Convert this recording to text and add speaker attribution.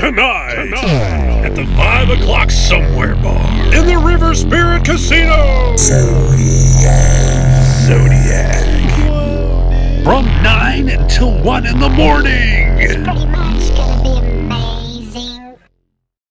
Speaker 1: Tonight, at the 5 o'clock somewhere bar in the River Spirit Casino. Zodiac. From 9 until 1 in the morning.